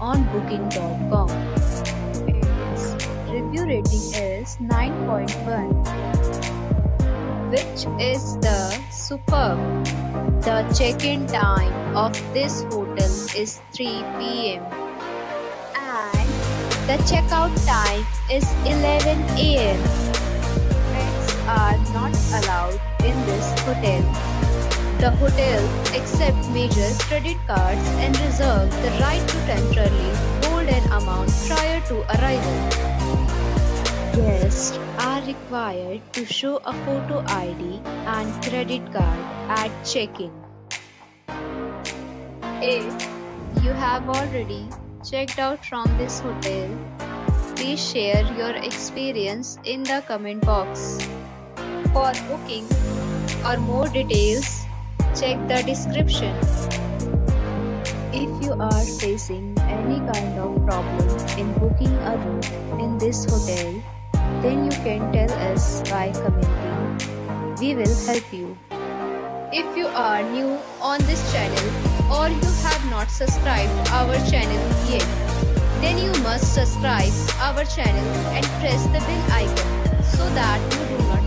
on booking.com. Its review rating is 9.1 which is the superb. The check-in time of this hotel is 3 p.m. and the checkout time is 11 a.m. Pets are not allowed in this hotel. The hotel accepts major credit cards and reserves the right to temporarily hold an amount prior to arrival. Guests are required to show a photo ID and credit card at check-in. If you have already checked out from this hotel, please share your experience in the comment box. For booking or more details, check the description. If you are facing any kind of problem in booking a room in this hotel, then you can tell us by commenting. We will help you. If you are new on this channel or you have not subscribed our channel yet, then you must subscribe our channel and press the bell icon so that you do not